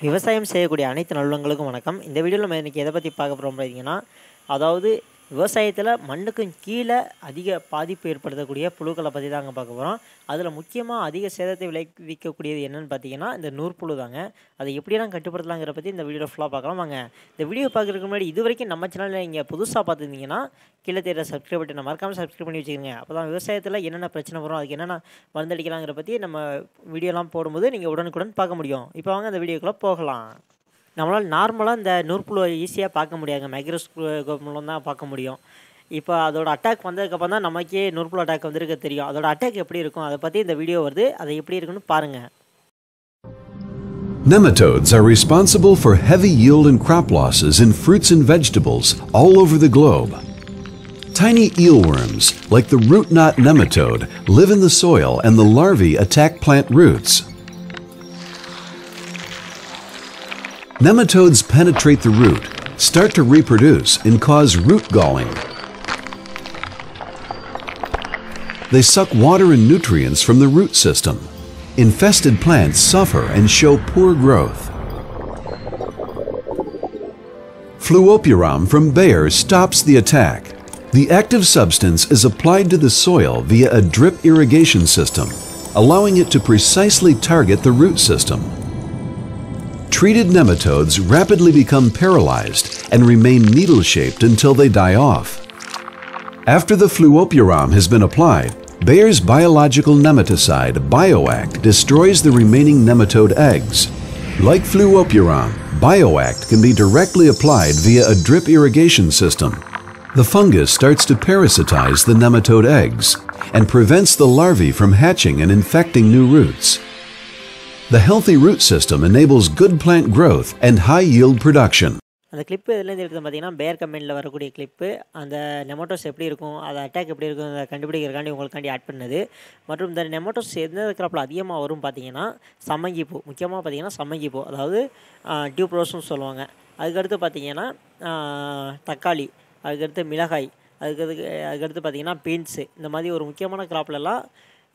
விவசாயம் செய்யக்கூடிய அனைத்து நல்லவங்களுக்கும் வணக்கம். இந்த வீடியோவில் நம்ம இன்றைக்கி எதை பற்றி பார்க்க போகிறோம் பார்த்தீங்கன்னா அதாவது விவசாயத்தில் மண்ணுக்கும் கீழே அதிக பாதிப்பு ஏற்படுத்தக்கூடிய புழுக்களை பற்றி தாங்க பார்க்க போகிறோம் அதில் முக்கியமாக அதிக சேதத்தை விளைவிக்கக்கூடியது என்னென்னு பார்த்தீங்கன்னா இந்த நூற்புழு தாங்க. அதை எப்படியெல்லாம் கட்டுப்படுத்தலாங்கிற பற்றி இந்த வீடியோ ஃபுல்லாக பார்க்கலாம். வாங்க. இந்த வீடியோ பார்க்குறதுக்கு முன்னாடி இது வரைக்கும் நம்ம சேனலில் நீங்கள் புதுசாக பார்த்துருந்தீங்கன்னா கீழே தேடுற சப்ஸ்கிரைப் பட்டனை மறக்காமல் சப்ஸ்கிரைப் பண்ணி வச்சுக்கோங்க. அப்போ தான் விவசாயத்தில் என்னென்ன பிரச்சனை வரும் அதுக்கு என்னென்ன மருந்தடிக்கலாங்கிற பற்றி நம்ம வீடியோலாம் போடும்போது நீங்கள் உடனுக்குடன் பார்க்க முடியும். இப்போ வாங்க அந்த வீடியோக்குள்ளே போகலாம். நம்மளால் நார்மலாக இந்த நூற்புழுவை ஈஸியாக பார்க்க முடியாதுங்க மைக்ரோஸ்கோப் மூலம் தான் பார்க்க முடியும் இப்போ அதோட அட்டாக் வந்ததுக்கப்புறம் தான் நமக்கே நூற்புழு அட்டாக் வந்திருக்க தெரியும் அதோட அட்டாக் எப்படி இருக்கும் அதை பற்றி இந்த வீடியோ வருது அதை எப்படி இருக்குன்னு பாருங்கள் Nematodes are responsible for heavy yield and crop losses in fruits and vegetables all over the globe. Tiny eelworms, like the root knot nematode, live in the soil and the larvae attack plant roots. Nematodes penetrate the root, start to reproduce, and cause root galling. They suck water and nutrients from the root system. Infested plants suffer and show poor growth. Fluopuram from Bayer stops the attack. The active substance is applied to the soil via a drip irrigation system, allowing it to precisely target the root system. Treated nematodes rapidly become paralyzed and remain needle shaped until they die off. After the fluopuram has been applied, Bayer's biological nematicide, BioAct, destroys the remaining nematode eggs. Like fluopuram, BioAct can be directly applied via a drip irrigation system. The fungus starts to parasitize the nematode eggs and prevents the larvae from hatching and infecting new roots. The healthy root system enables good plant growth and high yield production. அந்த clip எதுலேருந்து எடுத்து பார்த்தீங்கன்னா Bayer கம்பெனியில் வரக்கூடிய clip அந்த நெமோட்டோஸ் எப்படி இருக்கும் அது அட்டாக் எப்படி இருக்கும் அதை கண்டுபிடிக்கிறக்காண்டி உங்களுக்காண்டி ஆட் பண்ணது மற்றும் இந்த நெமோட்டோஸ் எந்த கிராப்பில் அதிகமாக வரும் பார்த்தீங்கன்னா சம்மங்கிப்பூ முக்கியமாக பார்த்தீங்கன்னா சம்மங்கிப்பூ அதாவது டியூப் ரோஸ்னு சொல்லுவாங்க அதுக்கடுத்து பார்த்தீங்கன்னா தக்காளி அதுக்கடுத்து மிளகாய் அதுக்கடுத்து அதுக்கடுத்து பார்த்தீங்கன்னா பீன்ஸு இந்த மாதிரி ஒரு முக்கியமான கிராப்லலாம்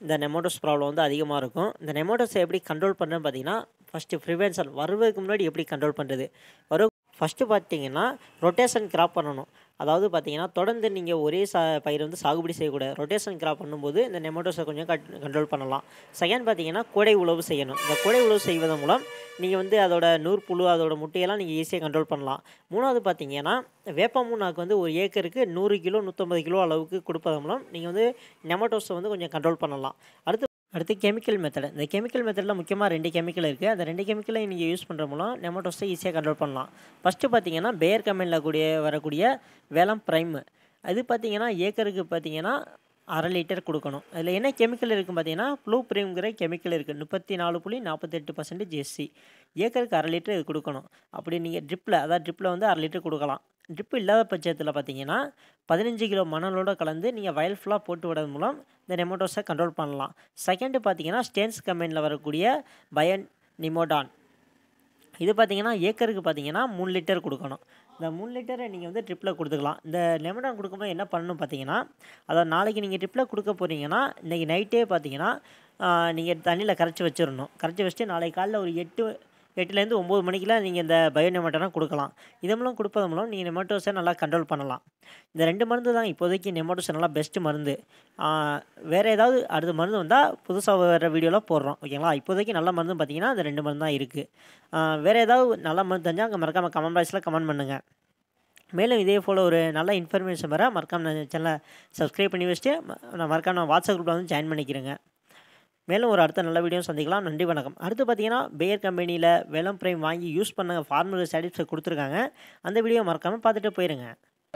இந்த நெமோட்டோஸ் ப்ராப்ளம் வந்து அதிகமாக இருக்கும். இந்த நெமோட்டோஸை எப்படி கண்ட்ரோல் பண்ணுறேன்னு பார்த்தீங்கன்னா ஃபஸ்ட்டு ப்ரிவென்ஷன் வருவதுக்கு முன்னாடி எப்படி கண்ட்ரோல் பண்ணுறது வரும் ஃபஸ்ட்டு பார்த்தீங்கன்னா ரொட்டேஷன் கிராப் பண்ணணும். அதாவது பார்த்தீங்கன்னா தொடர்ந்து நீங்கள் ஒரே சா பயிர் வந்து சாகுபடி செய்யக்கூடாது. ரொட்டேஷன் கிராப் பண்ணும்போது இந்த நெமோட்டோஸை கொஞ்சம் கட் கண்ட்ரோல் பண்ணலாம். செகண்ட் பார்த்தீங்கன்னா கொடை உழவு செய்யணும். இந்த கொடை உழவு செய்வதன் மூலம் நீங்கள் வந்து அதோட நூற்புழு அதோட முட்டையெல்லாம் நீங்கள் ஈஸியாக கண்ட்ரோல் பண்ணலாம். மூணாவது பார்த்தீங்கன்னா வேப்பமூனாக்கு வந்து ஒரு ஏக்கருக்கு நூறு கிலோ நூற்றம்பது கிலோ அளவுக்கு கொடுப்பதன் மூலம் நீங்கள் வந்து நெமோட்டோஸை வந்து கொஞ்சம் கண்ட்ரோல் பண்ணலாம். அடுத்து அடுத்து கெமிக்கல் மெத்தட் இந்த கெமிக்கல் மெத்தடில் முக்கியமாக ரெண்டு கெமிக்கல் இருக்குது அந்த ரெண்டு கெமிக்கலை நீங்கள் யூஸ் பண்ணுற மூலம் நெமோட்டோஸை ஈஸியாக கண்ட்ரோல் பண்ணலாம். ஃபஸ்ட்டு பார்த்தீங்கன்னா பேர் கம்பெனியில் கூடிய வரக்கூடிய வேலம் ப்ரைம் அது பார்த்தீங்கன்னா ஏக்கருக்கு பார்த்தீங்கன்னா அரை லிட்டர் கொடுக்கணும். அதில் என்ன கெமிக்கல் இருக்குது பார்த்தீங்கன்னா ப்ளூ ப்ரீம்ங்கிற கெமிக்கல் இருக்குது முப்பத்தி நாலு புள்ளி நாற்பத்தெட்டு பர்சன்டேஜ் எஸ்சி ஏக்கருக்கு அரை லிட்டர் இது கொடுக்கணும். அப்படி நீங்கள் ட்ரிப்பில் அதாவது ட்ரிப்பில் வந்து அரை லிட்டர் கொடுக்கலாம். ட்ரிப்பு இல்லாத பட்சத்தில் பார்த்தீங்கன்னா பதினஞ்சு கிலோ மணலோடு கலந்து நீங்கள் வயல் ஃபுல்லாக போட்டு விடுறது மூலம் இந்த நெமோட்டோஸை கண்ட்ரோல் பண்ணலாம். செகண்டு பார்த்தீங்கன்னா ஸ்டேன்ஸ் கம்பெனியில் வரக்கூடிய பயன் நிமோடான் இது பார்த்தீங்கன்னா ஏக்கருக்கு பார்த்தீங்கன்னா மூணு லிட்டர் கொடுக்கணும். இந்த மூணு லிட்டரை நீங்கள் வந்து ட்ரிப்பில் கொடுத்துக்கலாம். இந்த லெமனான் கொடுக்கும்போது என்ன பண்ணணும் பார்த்தீங்கன்னா அதாவது நாளைக்கு நீங்கள் ட்ரிப்பில் கொடுக்க போகிறீங்கன்னா இன்றைக்கி நைட்டே பார்த்தீங்கன்னா நீங்கள் தண்ணியில் கரைச்சி வச்சிடணும் கரைச்சி வச்சுட்டு நாளைக்கு காலையில் ஒரு எட்டு எட்டுலேருந்து ஒம்பது மணிக்கெலாம் நீங்கள் இந்த பயோநெமட்டோனா கொடுக்கலாம். இதன் மூலம் கொடுப்பதன் மூலம் நீங்கள் நெமட்டோஸை நல்லா கண்ட்ரோல் பண்ணலாம். இந்த ரெண்டு மருந்து தான் இப்போதைக்கு நெமட்டோஸ் நல்லா பெஸ்ட்டு மருந்து. வேறு ஏதாவது அடுத்த மருந்து வந்தால் புதுசாக வேறு வீடியோவில் போடுறோம். ஓகேங்களா இப்போதைக்கு நல்ல மருந்து பார்த்தீங்கன்னா இந்த ரெண்டு மருந்து தான் இருக்குது வேறு ஏதாவது நல்ல மருந்து தெரிஞ்சால் அங்கே மறக்காமல் கமெண்ட் பாக்ஸில் கமெண்ட் பண்ணுங்கள் மேலும் இதே போல் ஒரு நல்ல இன்ஃபர்மேஷன் வர மறக்காமல் சேனலை சப்ஸ்கிரைப் பண்ணி வச்சுட்டு நான் மறக்காம நான் வாட்ஸ்அப் குரூப்பில் வந்து ஜாயின் பண்ணிக்கிறேங்க மேலும் ஒரு அடுத்த நல்ல வீடியோ சந்திக்கலாம். நன்றி வணக்கம். அடுத்து பார்த்தீங்கன்னா பேர் கம்பெனியில் வெலம் பிரைம் வாங்கி யூஸ் பண்ண ஃபார்மர் சர்டிஃபிகேட் கொடுத்துருக்காங்க. அந்த வீடியோ மறக்காமல் பார்த்துட்டு போயிருங்க.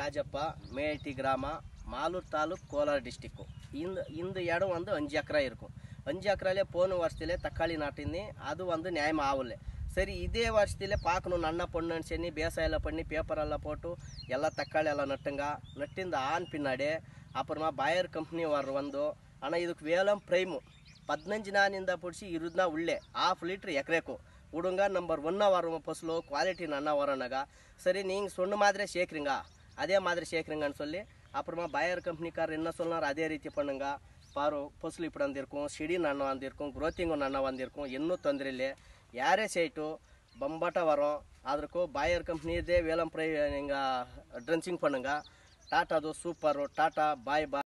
ராஜப்பா மேட்டி கிராமம் மாலூர் தாலுக் கோலார் டிஸ்ட்ரிக்கும் இந்த இந்த இடம் வந்து அஞ்சு அக்கரா இருக்கும். அஞ்சு ஏக்கராலே போன வருஷத்துலேயே தக்காளி நாட்டின்னு அது வந்து நியாயம் ஆகல. சரி இதே வருஷத்துல பார்க்கணும் அண்ணா பொண்ணுன்னு சொல்லி பேசாயெல்லாம் பண்ணி பேப்பரெல்லாம் போட்டு எல்லாம் தக்காளி எல்லாம் நட்டுங்க. நட்டு இந்த ஆண் பின்னாடி அப்புறமா பயர் கம்பெனி வர வந்தோம். ஆனால் இதுக்கு வேலம் பிரைமும் ಪದ್ನಂಜಿನಿಂದ ಪುಡಿಸಿ ಇರುದನ್ನ ಉಳ್ಳೆ ಹಾಫ್ ಲೀಟ್ರ್ ಎಕರೆಕು. ಹುಡುಂಗ ನಂಬರ್ ಒನ್ನ ವಾರ ಫಸಲು ಕ್ವಾಲಿಟಿ ನನ್ನ ವಾರನಾಗ ಸರಿ ನೀಂಗೆ ಸುಣ್ಣ ಮಾದ್ರೆ ಶೇಖರಿಂಗ? ಅದೇ ಮಾದ್ರೆ ಶೇಖರಿಂಗ ಅನ್ಸೊಲ್ಲಿ. ಅಪ್ರಮ ಬಾಯರ್ ಕಂಪ್ನಿ ಕಾರ್ ಇನ್ನ ಸೊಲ್ನಾರ ಅದೇ ರೀತಿ ಪಣ್ಣಂಗ. ಫಾರು ಫಸಲು ಇಪ್ಪ ಅಂದಿರ್ಕು, ಸಿಡಿ ನನ್ನ ಅಂದಿರ್ಕು ಗ್ರೋತಿಂಗು ನನ್ನ ಅಂದಿರ್ಕು, ಇನ್ನೂ ತೊಂದರೆ ಇಲ್ಲ. ಯಾರೇ ಸೈಟು, ಬಂಬಾಟ ವರೋ ಅದ್ರಕು ಬಾಯರ್ ಕಂಪ್ನಿ ಇದೆ ವೇಲಂ ಪ್ರೈ ಹಿಂಗ ಡ್ರೆನ್ಸಿಂಗ್ ಪಣ್ಣಂಗ. ಟಾಟಾದು ಸೂಪರು, ಟಾಟಾ, ಬಾಯ್ ಬಾಯ್